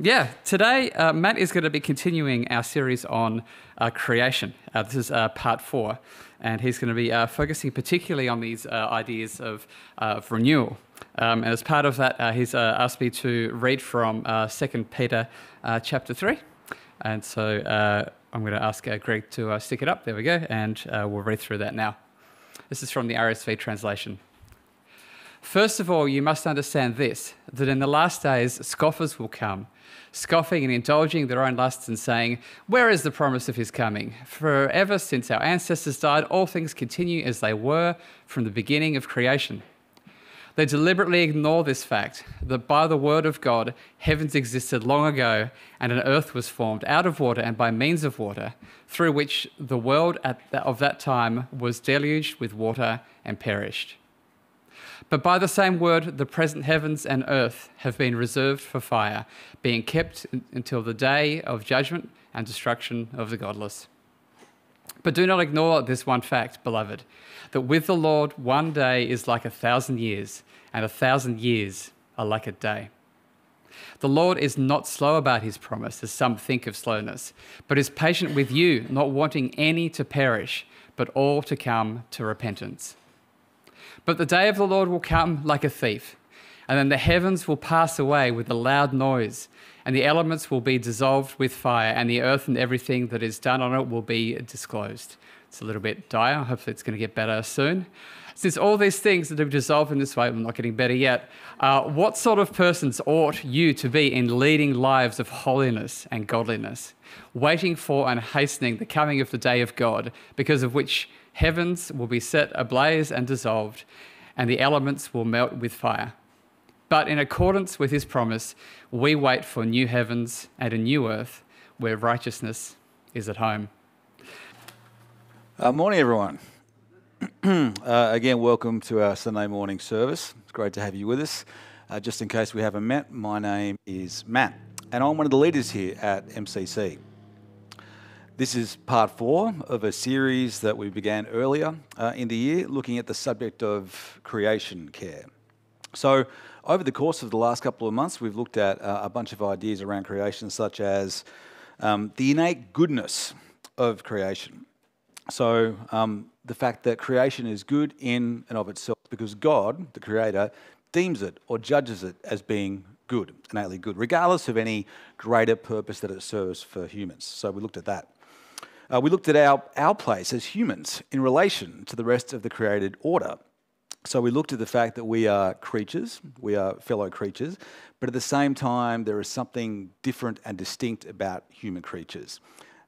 Yeah, today uh, Matt is going to be continuing our series on uh, creation. Uh, this is uh, part four, and he's going to be uh, focusing particularly on these uh, ideas of, of renewal. Um, and as part of that, he's asked me to read from Second Peter chapter 3. And so I'm going to ask Greg to stick it up. There we go, and we'll read through that now. This is from the RSV translation. First of all, you must understand this that in the last days, scoffers will come, scoffing and indulging their own lusts and saying, Where is the promise of his coming? For ever since our ancestors died, all things continue as they were from the beginning of creation. They deliberately ignore this fact that by the word of God, heavens existed long ago, and an earth was formed out of water and by means of water, through which the world at of that time was deluged with water and perished. But by the same word, the present heavens and earth have been reserved for fire, being kept until the day of judgment and destruction of the godless. But do not ignore this one fact, beloved, that with the Lord, one day is like a thousand years, and a thousand years are like a day. The Lord is not slow about his promise, as some think of slowness, but is patient with you, not wanting any to perish, but all to come to repentance. But the day of the Lord will come like a thief, and then the heavens will pass away with a loud noise, and the elements will be dissolved with fire, and the earth and everything that is done on it will be disclosed. It's a little bit dire. Hopefully, it's going to get better soon. Since all these things that have dissolved in this way, I'm not getting better yet, uh, what sort of persons ought you to be in leading lives of holiness and godliness, waiting for and hastening the coming of the day of God, because of which heavens will be set ablaze and dissolved, and the elements will melt with fire. But in accordance with his promise, we wait for new heavens and a new earth where righteousness is at home. Uh, morning, everyone. uh, again, welcome to our Sunday morning service. It's great to have you with us. Uh, just in case we haven't met, my name is Matt, and I'm one of the leaders here at MCC. This is part four of a series that we began earlier uh, in the year looking at the subject of creation care. So, over the course of the last couple of months, we've looked at uh, a bunch of ideas around creation, such as um, the innate goodness of creation. So, um, the fact that creation is good in and of itself because God, the Creator, deems it or judges it as being good, innately good, regardless of any greater purpose that it serves for humans. So, we looked at that. Uh, we looked at our, our place as humans in relation to the rest of the created order. So we looked at the fact that we are creatures, we are fellow creatures, but at the same time, there is something different and distinct about human creatures.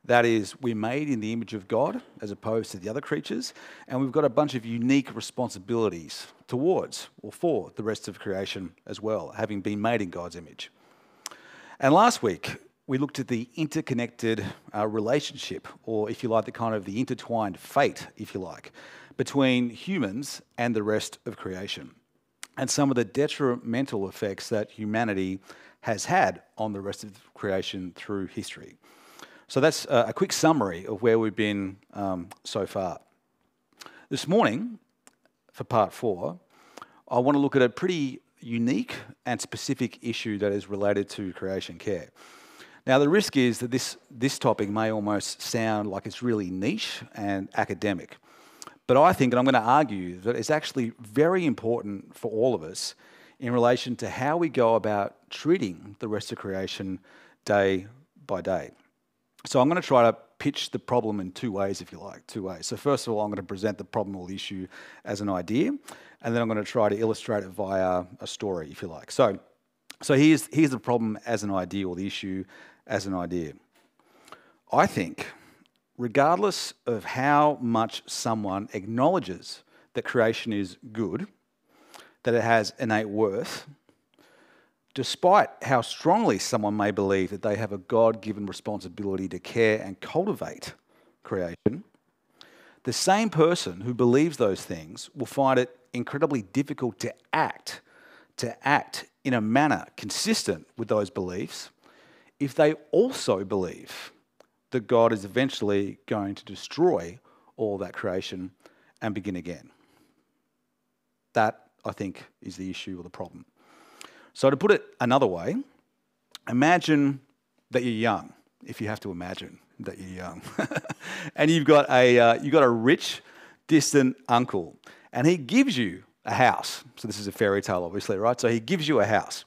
That is, we're made in the image of God as opposed to the other creatures, and we've got a bunch of unique responsibilities towards or for the rest of creation as well, having been made in God's image. And last week, we looked at the interconnected uh, relationship, or if you like, the kind of the intertwined fate, if you like, between humans and the rest of creation, and some of the detrimental effects that humanity has had on the rest of creation through history. So that's a quick summary of where we've been um, so far. This morning, for part four, I want to look at a pretty unique and specific issue that is related to creation care. Now, the risk is that this, this topic may almost sound like it's really niche and academic. But I think, and I'm going to argue, that it's actually very important for all of us in relation to how we go about treating the rest of creation day by day. So I'm going to try to pitch the problem in two ways, if you like, two ways. So first of all, I'm going to present the problem or the issue as an idea, and then I'm going to try to illustrate it via a story, if you like. So, so here's, here's the problem as an idea or the issue as an idea. I think, regardless of how much someone acknowledges that creation is good, that it has innate worth, despite how strongly someone may believe that they have a God given responsibility to care and cultivate creation, the same person who believes those things will find it incredibly difficult to act, to act in a manner consistent with those beliefs if they also believe that God is eventually going to destroy all that creation and begin again. That, I think, is the issue or the problem. So, to put it another way, imagine that you're young, if you have to imagine that you're young, and you've got a uh, you've got a rich, distant uncle, and he gives you a house. So this is a fairy tale, obviously, right? So he gives you a house.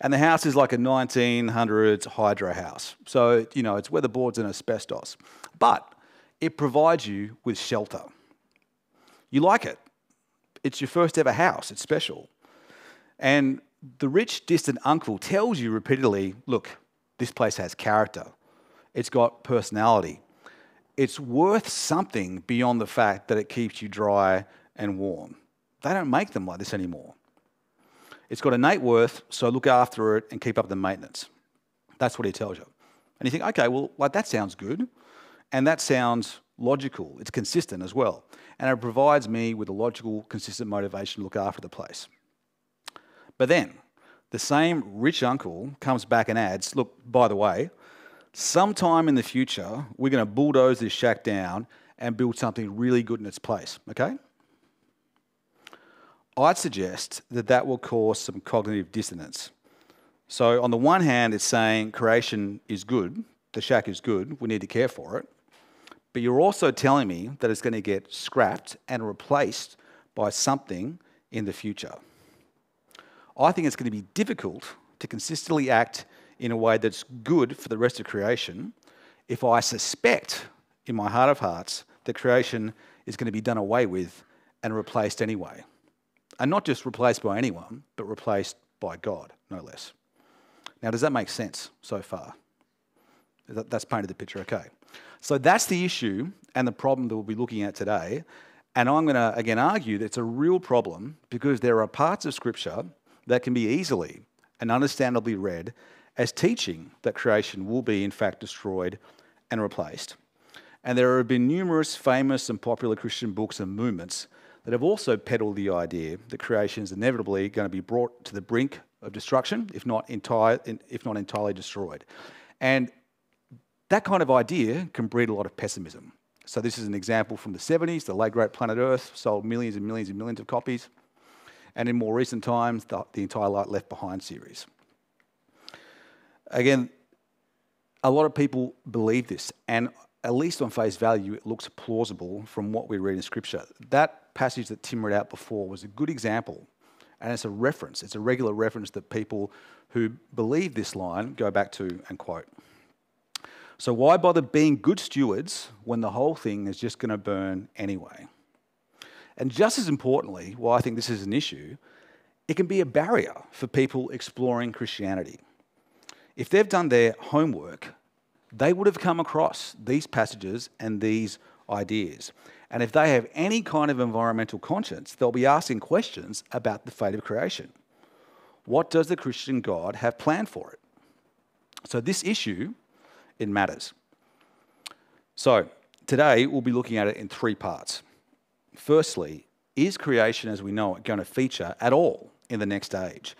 And the house is like a 1900s hydro house. So, you know, it's weatherboards and asbestos. But it provides you with shelter. You like it. It's your first ever house, it's special. And the rich, distant uncle tells you repeatedly look, this place has character, it's got personality. It's worth something beyond the fact that it keeps you dry and warm. They don't make them like this anymore. It's got innate worth, so look after it and keep up the maintenance. That's what he tells you. And you think, okay, well, like that sounds good. And that sounds logical. It's consistent as well. And it provides me with a logical, consistent motivation to look after the place. But then, the same rich uncle comes back and adds, look, by the way, sometime in the future, we're going to bulldoze this shack down and build something really good in its place, okay? I'd suggest that that will cause some cognitive dissonance. So, on the one hand, it's saying creation is good, the shack is good, we need to care for it. But you're also telling me that it's going to get scrapped and replaced by something in the future. I think it's going to be difficult to consistently act in a way that's good for the rest of creation if I suspect in my heart of hearts that creation is going to be done away with and replaced anyway. And not just replaced by anyone, but replaced by God, no less. Now, does that make sense so far? That's painted the picture okay. So that's the issue and the problem that we'll be looking at today. And I'm going to again argue that it's a real problem because there are parts of Scripture that can be easily and understandably read as teaching that creation will be, in fact, destroyed and replaced. And there have been numerous famous and popular Christian books and movements that have also peddled the idea that creation is inevitably going to be brought to the brink of destruction, if not, entire, if not entirely destroyed. And that kind of idea can breed a lot of pessimism. So, this is an example from the 70s. The late great Planet Earth sold millions and millions and millions of copies. And in more recent times, the, the entire Light Left Behind series. Again, a lot of people believe this, and at least on face value, it looks plausible from what we read in Scripture. That passage that Tim read out before was a good example, and it's a reference, it's a regular reference that people who believe this line go back to and quote. So, why bother being good stewards when the whole thing is just going to burn anyway? And just as importantly, why I think this is an issue, it can be a barrier for people exploring Christianity. If they've done their homework, they would have come across these passages and these ideas. And if they have any kind of environmental conscience, they'll be asking questions about the fate of creation. What does the Christian God have planned for it? So, this issue it matters. So, today we'll be looking at it in three parts. Firstly, is creation as we know it going to feature at all in the next age?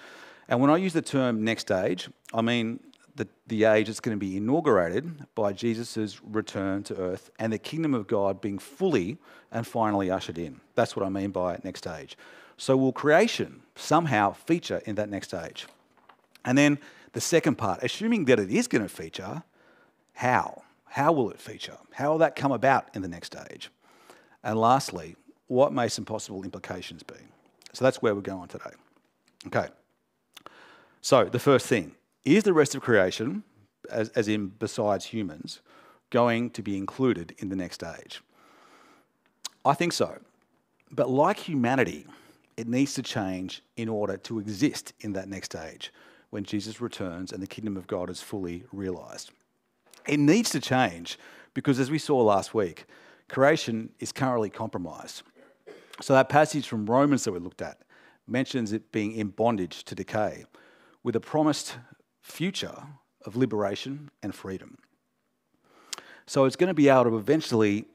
And when I use the term next age, I mean the, the age that's going to be inaugurated by Jesus' return to earth and the kingdom of God being fully and finally ushered in. That's what I mean by next age. So, will creation somehow feature in that next age? And then the second part, assuming that it is going to feature, how? How will it feature? How will that come about in the next age? And lastly, what may some possible implications be? So that's where we're going today. Okay. So the first thing is the rest of creation, as, as in besides humans, going to be included in the next age? I think so. But like humanity, it needs to change in order to exist in that next age when Jesus returns and the kingdom of God is fully realized. It needs to change because, as we saw last week, creation is currently compromised. So, that passage from Romans that we looked at mentions it being in bondage to decay with a promised future of liberation and freedom. So, it's going to be able to eventually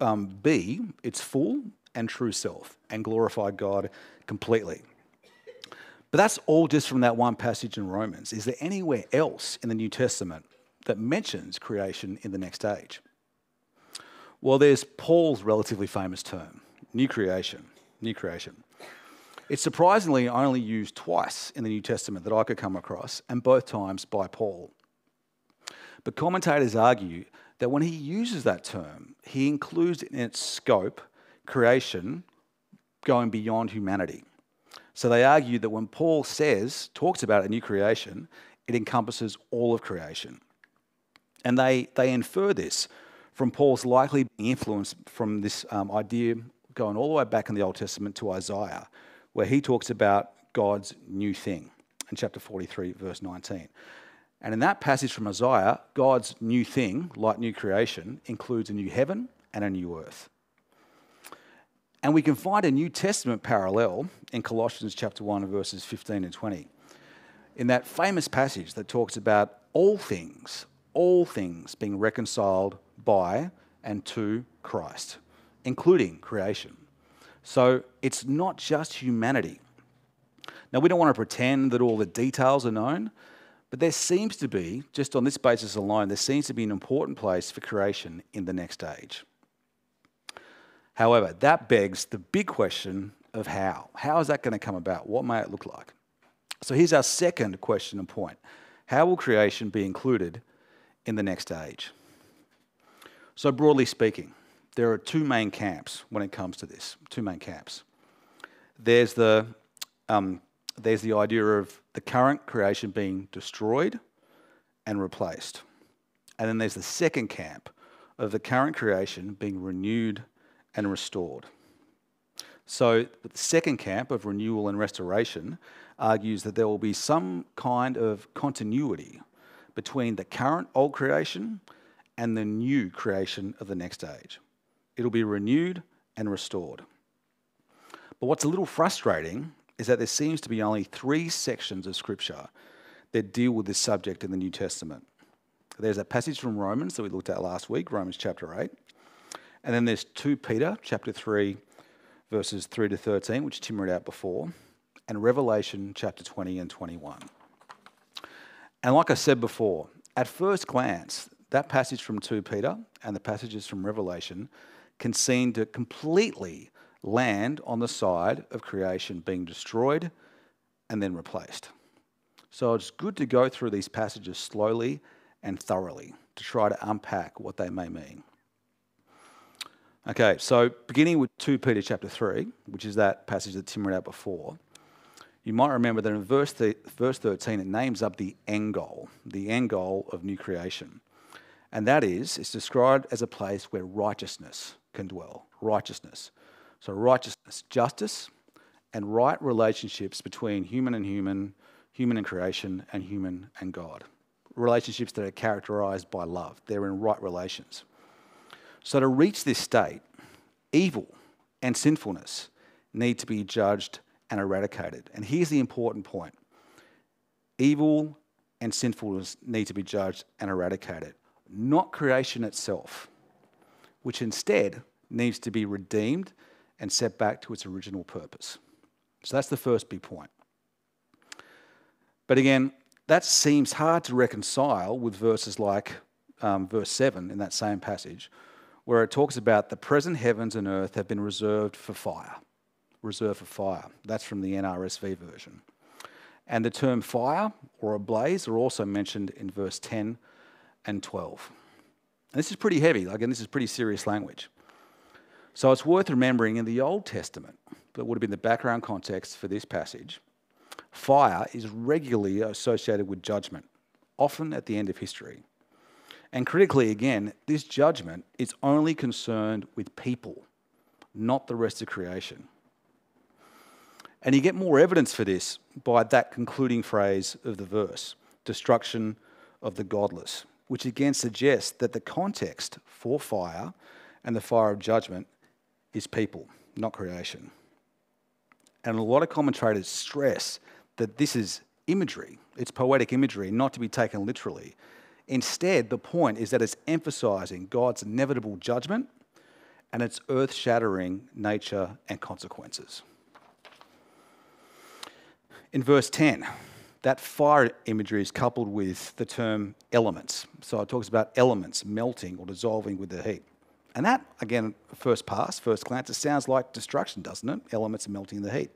um, be its full and true self and glorify God completely. But that's all just from that one passage in Romans. Is there anywhere else in the New Testament that mentions creation in the next age? Well, there's Paul's relatively famous term, new creation. New creation. It's surprisingly only used twice in the New Testament that I could come across, and both times by Paul. But commentators argue that when he uses that term, he includes in its scope creation going beyond humanity. So they argue that when Paul says, talks about a new creation, it encompasses all of creation. And they, they infer this from Paul's likely influence from this um, idea going all the way back in the Old Testament to Isaiah, where he talks about God's new thing in chapter 43, verse 19. And in that passage from Isaiah, God's new thing, like new creation, includes a new heaven and a new earth. And we can find a New Testament parallel in Colossians chapter 1, verses 15 and 20. In that famous passage that talks about all things, all things being reconciled by and to Christ, including creation. So it's not just humanity. Now, we don't want to pretend that all the details are known, but there seems to be, just on this basis alone, there seems to be an important place for creation in the next age. However, that begs the big question of how. How is that going to come about? What may it look like? So here's our second question and point How will creation be included in the next age? So, broadly speaking, there are two main camps when it comes to this. Two main camps. There's the, um, there's the idea of the current creation being destroyed and replaced. And then there's the second camp of the current creation being renewed and restored. So, the second camp of renewal and restoration argues that there will be some kind of continuity between the current old creation and the new creation of the next age. It'll be renewed and restored. But what's a little frustrating is that there seems to be only three sections of Scripture that deal with this subject in the New Testament. There's a passage from Romans that we looked at last week, Romans chapter 8. And then there's 2 Peter chapter 3, verses 3 to 13, which Tim read out before, and Revelation chapter 20 and 21. And like I said before, at first glance, that passage from 2 Peter and the passages from Revelation can seem to completely land on the side of creation being destroyed and then replaced. So it's good to go through these passages slowly and thoroughly to try to unpack what they may mean. Okay, so beginning with 2 Peter chapter 3, which is that passage that Tim read out before, you might remember that in verse, th- verse 13 it names up the end goal, the end goal of new creation. And that is, it's described as a place where righteousness can dwell. Righteousness. So, righteousness, justice, and right relationships between human and human, human and creation, and human and God. Relationships that are characterized by love. They're in right relations. So, to reach this state, evil and sinfulness need to be judged and eradicated. And here's the important point evil and sinfulness need to be judged and eradicated, not creation itself, which instead needs to be redeemed and set back to its original purpose. So that's the first big point. But again, that seems hard to reconcile with verses like um, verse 7 in that same passage, where it talks about the present heavens and earth have been reserved for fire. Reserved for fire. That's from the NRSV version. And the term fire or a blaze are also mentioned in verse 10 and 12. And this is pretty heavy. Again, this is pretty serious language. So it's worth remembering in the Old Testament, that would have been the background context for this passage, fire is regularly associated with judgment, often at the end of history. And critically, again, this judgment is only concerned with people, not the rest of creation. And you get more evidence for this by that concluding phrase of the verse destruction of the godless, which again suggests that the context for fire and the fire of judgment is people, not creation. And a lot of commentators stress that this is imagery, it's poetic imagery, not to be taken literally. Instead, the point is that it's emphasizing God's inevitable judgment and its earth shattering nature and consequences. In verse 10, that fire imagery is coupled with the term elements. So it talks about elements melting or dissolving with the heat. And that, again, first pass, first glance, it sounds like destruction, doesn't it? Elements melting in the heat.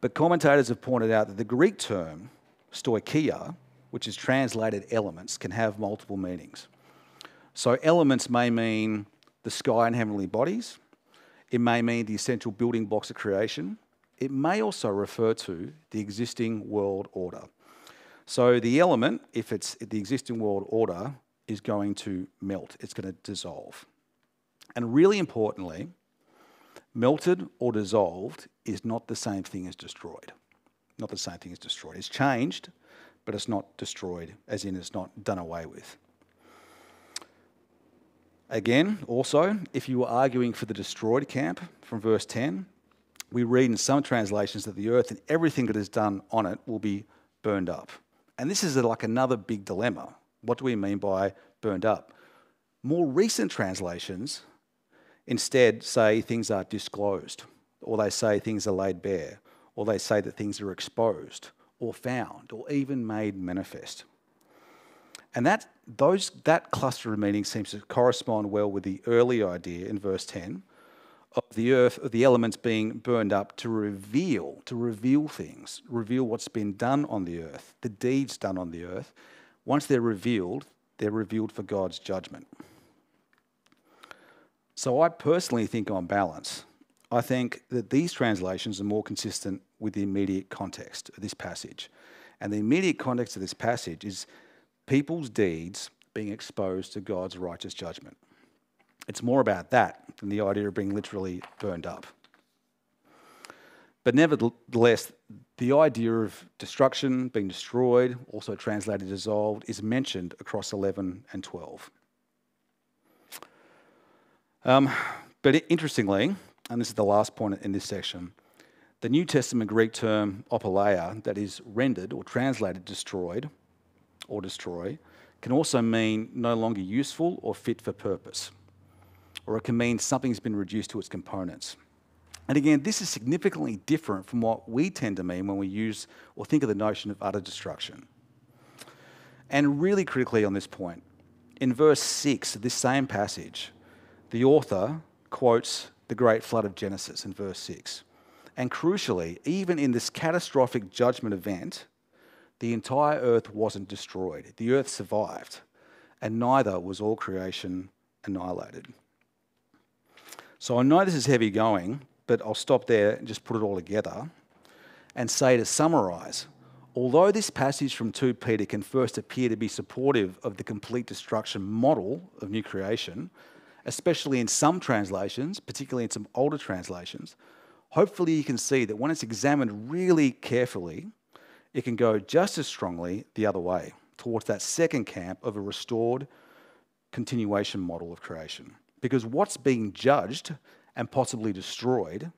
But commentators have pointed out that the Greek term stoicheia, which is translated elements, can have multiple meanings. So elements may mean the sky and heavenly bodies. It may mean the essential building blocks of creation. It may also refer to the existing world order. So the element, if it's the existing world order, is going to melt, it's going to dissolve. And really importantly, melted or dissolved is not the same thing as destroyed. Not the same thing as destroyed. It's changed, but it's not destroyed, as in it's not done away with. Again, also, if you were arguing for the destroyed camp from verse 10, we read in some translations that the earth and everything that is done on it will be burned up. And this is like another big dilemma. What do we mean by burned up? More recent translations instead say things are disclosed, or they say things are laid bare, or they say that things are exposed, or found, or even made manifest. And that, those, that cluster of meanings seems to correspond well with the early idea in verse 10 of the earth, of the elements being burned up to reveal, to reveal things, reveal what's been done on the earth, the deeds done on the earth. Once they're revealed, they're revealed for God's judgment. So I personally think on balance, I think that these translations are more consistent with the immediate context of this passage. And the immediate context of this passage is people's deeds being exposed to God's righteous judgment. It's more about that than the idea of being literally burned up. But nevertheless, the idea of destruction, being destroyed, also translated dissolved, is mentioned across 11 and 12. Um, but interestingly, and this is the last point in this section, the New Testament Greek term apoleia, that is rendered or translated destroyed or destroy, can also mean no longer useful or fit for purpose or it can mean something's been reduced to its components. And again, this is significantly different from what we tend to mean when we use or think of the notion of utter destruction. And really critically on this point, in verse 6 of this same passage, the author quotes the great flood of Genesis in verse 6. And crucially, even in this catastrophic judgment event, the entire earth wasn't destroyed. The earth survived, and neither was all creation annihilated. So I know this is heavy going, but I'll stop there and just put it all together and say to summarize, although this passage from 2 Peter can first appear to be supportive of the complete destruction model of new creation, especially in some translations, particularly in some older translations, hopefully you can see that when it's examined really carefully, it can go just as strongly the other way, towards that second camp of a restored continuation model of creation. Because what's being judged and possibly destroyed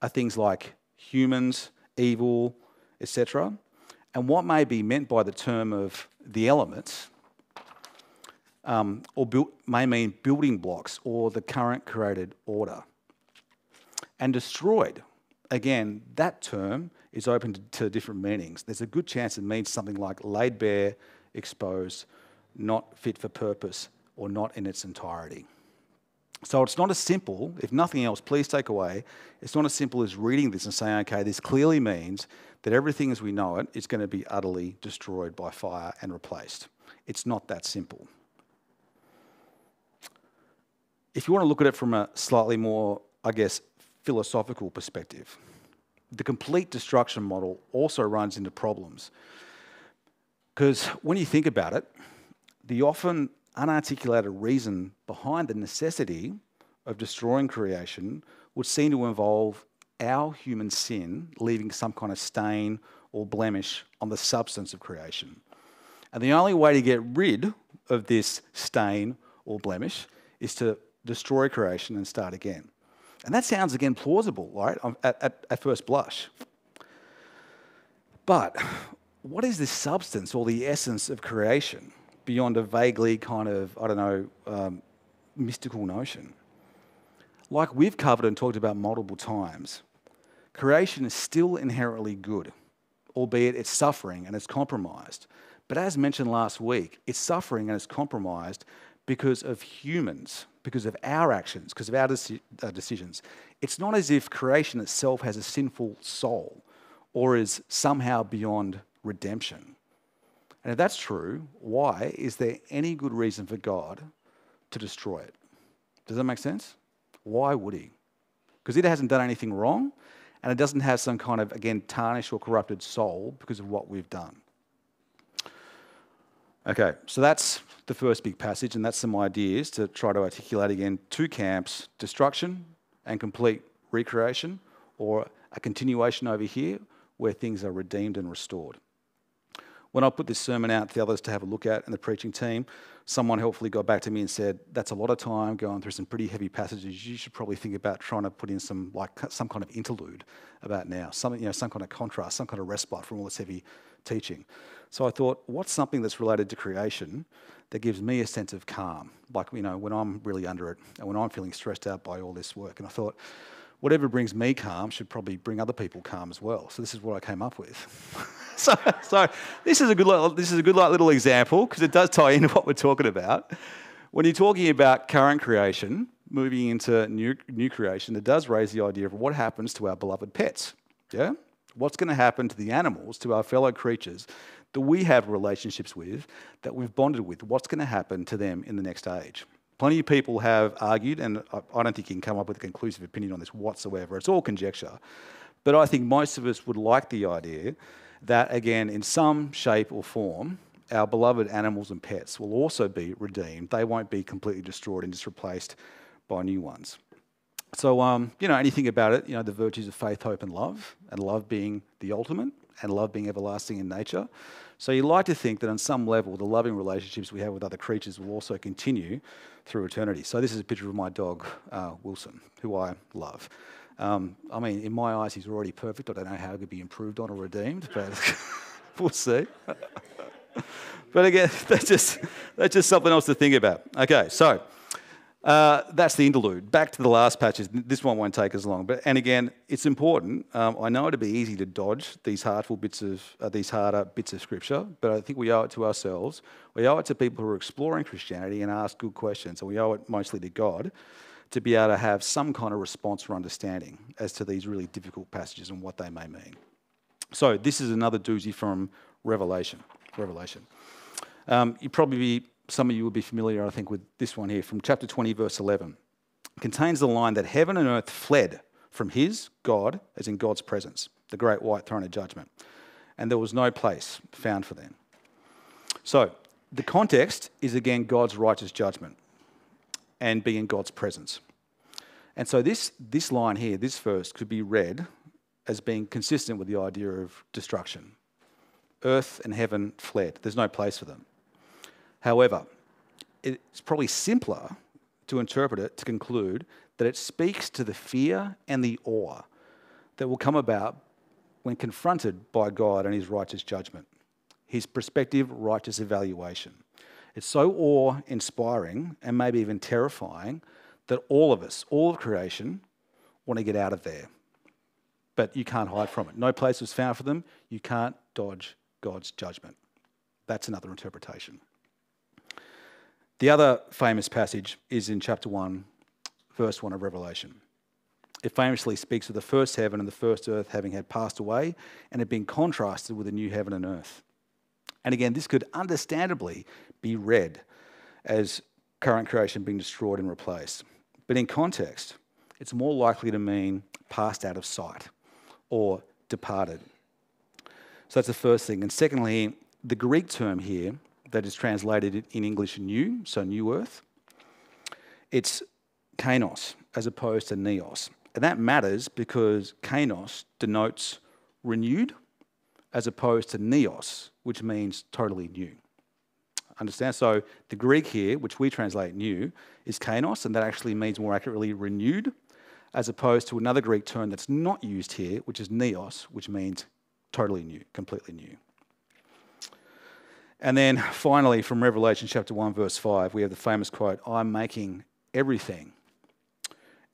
are things like humans, evil, etc. And what may be meant by the term of the elements, um, or may mean building blocks or the current created order. And destroyed, again, that term is open to, to different meanings. There's a good chance it means something like laid bare, exposed, not fit for purpose, or not in its entirety. So it's not as simple, if nothing else, please take away, it's not as simple as reading this and saying, okay, this clearly means that everything as we know it is going to be utterly destroyed by fire and replaced. It's not that simple. If you want to look at it from a slightly more, I guess, philosophical perspective, the complete destruction model also runs into problems. Because when you think about it, the often unarticulated reason behind the necessity of destroying creation would seem to involve our human sin leaving some kind of stain or blemish on the substance of creation. And the only way to get rid of this stain or blemish is to destroy creation and start again. And that sounds again plausible, right, um, at, at, at first blush. But what is this substance or the essence of creation? Beyond a vaguely kind of, I don't know, um, mystical notion. Like we've covered and talked about multiple times, creation is still inherently good, albeit it's suffering and it's compromised. But as mentioned last week, it's suffering and it's compromised because of humans, because of our actions, because of our deci- uh, decisions. It's not as if creation itself has a sinful soul or is somehow beyond redemption. And if that's true, why is there any good reason for God to destroy it? Does that make sense? Why would he? Because it hasn't done anything wrong and it doesn't have some kind of, again, tarnished or corrupted soul because of what we've done. Okay, so that's the first big passage, and that's some ideas to try to articulate again two camps destruction and complete recreation, or a continuation over here where things are redeemed and restored. When I put this sermon out to the others to have a look at and the preaching team, someone helpfully got back to me and said, That's a lot of time going through some pretty heavy passages. You should probably think about trying to put in some like some kind of interlude about now, some, you know, some kind of contrast, some kind of respite from all this heavy teaching. So I thought, what's something that's related to creation that gives me a sense of calm? Like, you know, when I'm really under it and when I'm feeling stressed out by all this work. And I thought, whatever brings me calm should probably bring other people calm as well. So this is what I came up with. so, so this is a good this is a good little example because it does tie into what we're talking about. When you're talking about current creation, moving into new, new creation, it does raise the idea of what happens to our beloved pets. Yeah? What's going to happen to the animals, to our fellow creatures that we have relationships with, that we've bonded with? What's going to happen to them in the next age? Plenty of people have argued, and I don't think you can come up with a conclusive opinion on this whatsoever. It's all conjecture. But I think most of us would like the idea that, again, in some shape or form, our beloved animals and pets will also be redeemed. They won't be completely destroyed and just replaced by new ones. So, um, you know, anything about it, you know, the virtues of faith, hope, and love, and love being the ultimate, and love being everlasting in nature. So, you like to think that on some level, the loving relationships we have with other creatures will also continue through eternity. So, this is a picture of my dog, uh, Wilson, who I love. Um, I mean, in my eyes, he's already perfect. I don't know how he could be improved on or redeemed, but we'll see. but again, that's just, that's just something else to think about. Okay, so. Uh, that's the interlude. Back to the last patches. This one won't take as long. But and again, it's important. Um, I know it'd be easy to dodge these hardful bits of uh, these harder bits of scripture, but I think we owe it to ourselves. We owe it to people who are exploring Christianity and ask good questions, and we owe it mostly to God to be able to have some kind of response or understanding as to these really difficult passages and what they may mean. So this is another doozy from Revelation. Revelation. Um, you'd probably be some of you will be familiar, I think, with this one here from chapter 20, verse 11. It contains the line that heaven and earth fled from his, God, as in God's presence, the great white throne of judgment, and there was no place found for them. So, the context is again God's righteous judgment and being in God's presence. And so, this, this line here, this verse, could be read as being consistent with the idea of destruction. Earth and heaven fled, there's no place for them. However, it's probably simpler to interpret it to conclude that it speaks to the fear and the awe that will come about when confronted by God and his righteous judgment, his prospective righteous evaluation. It's so awe inspiring and maybe even terrifying that all of us, all of creation, want to get out of there. But you can't hide from it. No place was found for them. You can't dodge God's judgment. That's another interpretation. The other famous passage is in chapter 1, verse 1 of Revelation. It famously speaks of the first heaven and the first earth having had passed away and had been contrasted with a new heaven and earth. And again, this could understandably be read as current creation being destroyed and replaced. But in context, it's more likely to mean passed out of sight or departed. So that's the first thing. And secondly, the Greek term here that is translated in English new, so new earth. It's kainos as opposed to neos. And that matters because kainos denotes renewed as opposed to neos, which means totally new. Understand? So the Greek here, which we translate new, is kainos, and that actually means more accurately renewed, as opposed to another Greek term that's not used here, which is neos, which means totally new, completely new. And then finally, from Revelation chapter 1, verse 5, we have the famous quote I'm making everything,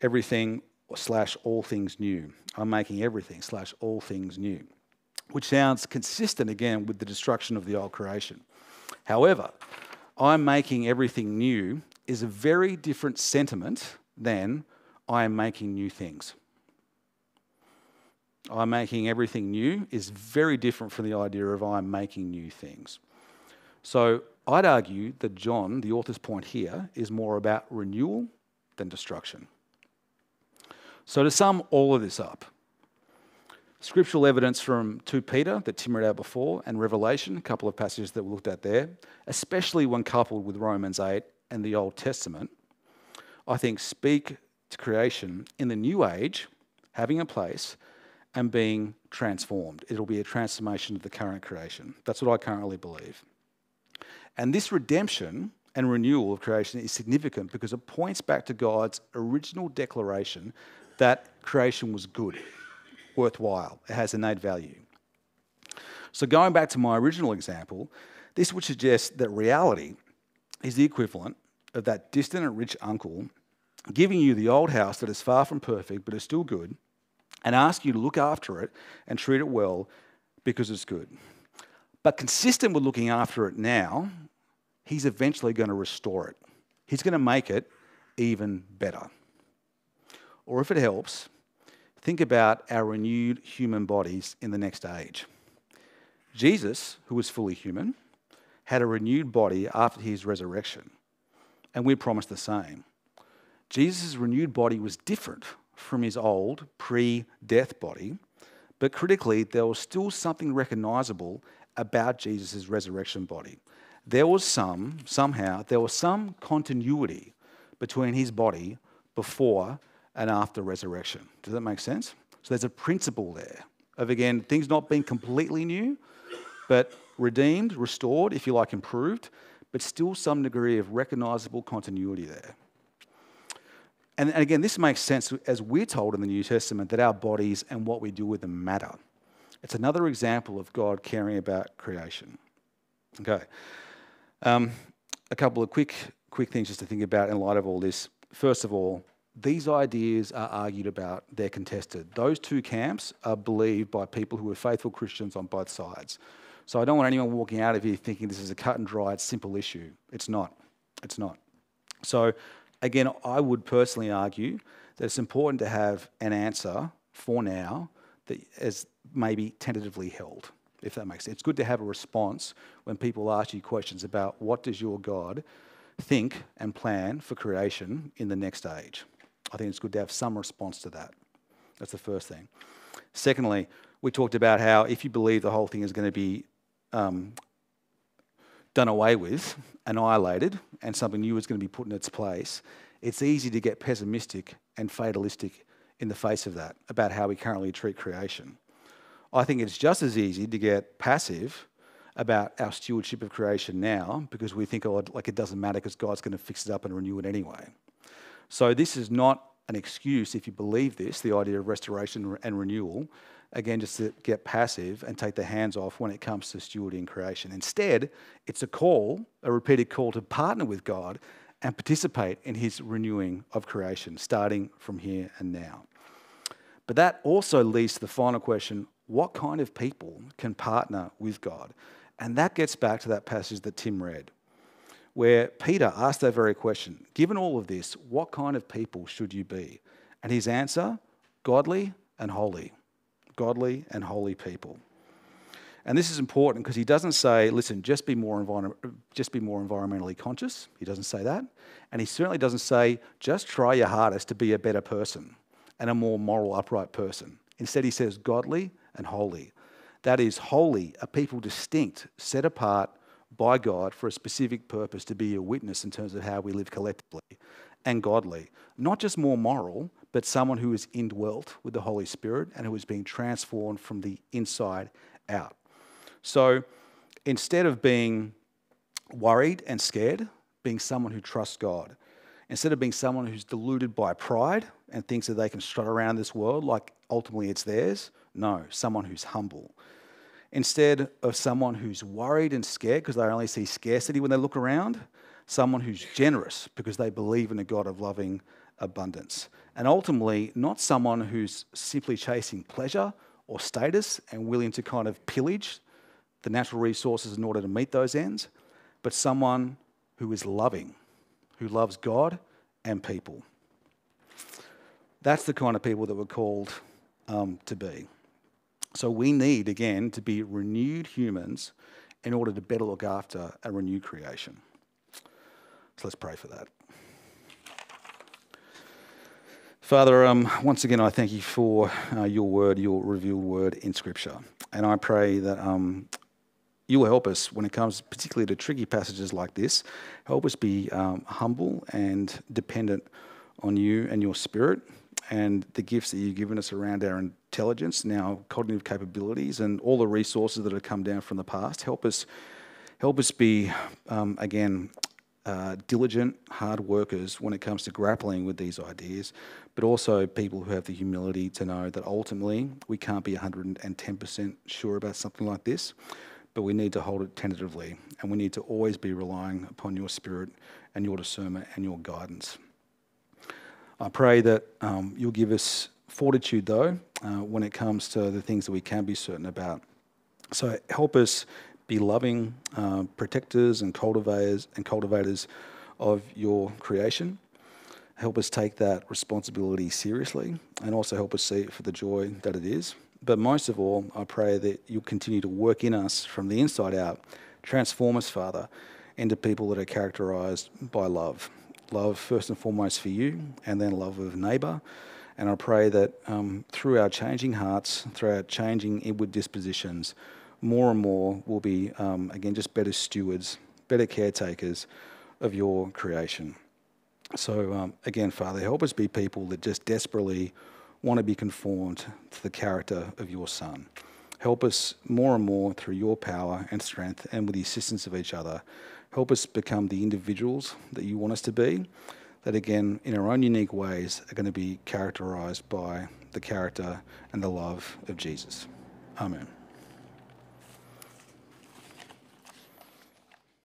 everything slash all things new. I'm making everything slash all things new, which sounds consistent again with the destruction of the old creation. However, I'm making everything new is a very different sentiment than I am making new things. I'm making everything new, is very different from the idea of I'm making new things. So I'd argue that John, the author's point here, is more about renewal than destruction. So to sum all of this up, scriptural evidence from 2 Peter that Tim read out before and Revelation, a couple of passages that we looked at there, especially when coupled with Romans 8 and the Old Testament, I think speak to creation in the new age having a place and being transformed. It'll be a transformation of the current creation. That's what I currently believe. And this redemption and renewal of creation is significant because it points back to God's original declaration that creation was good worthwhile. It has innate value. So, going back to my original example, this would suggest that reality is the equivalent of that distant and rich uncle giving you the old house that is far from perfect but is still good and ask you to look after it and treat it well because it's good. But consistent with looking after it now, he's eventually going to restore it. He's going to make it even better. Or if it helps, think about our renewed human bodies in the next age. Jesus, who was fully human, had a renewed body after his resurrection, and we're promised the same. Jesus' renewed body was different from his old pre death body, but critically, there was still something recognizable about Jesus' resurrection body. There was some, somehow, there was some continuity between his body before and after resurrection. Does that make sense? So there's a principle there of, again, things not being completely new, but redeemed, restored, if you like, improved, but still some degree of recognizable continuity there. And, again, this makes sense as we're told in the New Testament that our bodies and what we do with them matter. It's another example of God caring about creation. Okay. Um, a couple of quick, quick things just to think about in light of all this. First of all, these ideas are argued about, they're contested. Those two camps are believed by people who are faithful Christians on both sides. So I don't want anyone walking out of here thinking this is a cut and dried, simple issue. It's not. It's not. So, again, I would personally argue that it's important to have an answer for now that is maybe tentatively held, if that makes sense. It's good to have a response when people ask you questions about what does your God think and plan for creation in the next age. I think it's good to have some response to that. That's the first thing. Secondly, we talked about how if you believe the whole thing is going to be um, done away with, annihilated, and something new is going to be put in its place, it's easy to get pessimistic and fatalistic in the face of that about how we currently treat creation. I think it's just as easy to get passive about our stewardship of creation now because we think, oh, like it doesn't matter because God's going to fix it up and renew it anyway. So this is not an excuse, if you believe this, the idea of restoration and renewal, again, just to get passive and take the hands off when it comes to stewarding creation. Instead, it's a call, a repeated call to partner with God and participate in his renewing of creation, starting from here and now. But that also leads to the final question what kind of people can partner with God? And that gets back to that passage that Tim read where Peter asked that very question Given all of this, what kind of people should you be? And his answer godly and holy. Godly and holy people. And this is important because he doesn't say, listen, just be, more envir- just be more environmentally conscious. He doesn't say that. And he certainly doesn't say, just try your hardest to be a better person and a more moral, upright person. Instead, he says, godly and holy. That is, holy, a people distinct, set apart, by God for a specific purpose to be a witness in terms of how we live collectively and godly. Not just more moral, but someone who is indwelt with the Holy Spirit and who is being transformed from the inside out. So instead of being worried and scared, being someone who trusts God. Instead of being someone who's deluded by pride and thinks that they can strut around this world like ultimately it's theirs, no, someone who's humble instead of someone who's worried and scared because they only see scarcity when they look around, someone who's generous because they believe in a God of loving abundance. And ultimately, not someone who's simply chasing pleasure or status and willing to kind of pillage the natural resources in order to meet those ends, but someone who is loving, who loves God and people. That's the kind of people that we're called um, to be. So we need, again, to be renewed humans in order to better look after a renewed creation. So let's pray for that. Father, um, once again, I thank you for uh, your word, your revealed word in Scripture. And I pray that um, you will help us when it comes particularly to tricky passages like this. Help us be um, humble and dependent on you and your spirit and the gifts that you've given us around our intelligence and our cognitive capabilities and all the resources that have come down from the past. Help us, help us be, um, again, uh, diligent, hard workers when it comes to grappling with these ideas, but also people who have the humility to know that ultimately we can't be 110% sure about something like this but we need to hold it tentatively, and we need to always be relying upon your spirit and your discernment and your guidance. I pray that um, you'll give us fortitude, though, uh, when it comes to the things that we can be certain about. So help us be loving uh, protectors and cultivators and cultivators of your creation. Help us take that responsibility seriously, and also help us see it for the joy that it is. But most of all, I pray that you'll continue to work in us from the inside out, transform us, Father, into people that are characterized by love. Love, first and foremost, for you, and then love of neighbor. And I pray that um, through our changing hearts, through our changing inward dispositions, more and more will be, um, again, just better stewards, better caretakers of your creation. So, um, again, Father, help us be people that just desperately want to be conformed to the character of your Son. Help us more and more through your power and strength and with the assistance of each other. Help us become the individuals that you want us to be, that again, in our own unique ways, are going to be characterized by the character and the love of Jesus. Amen.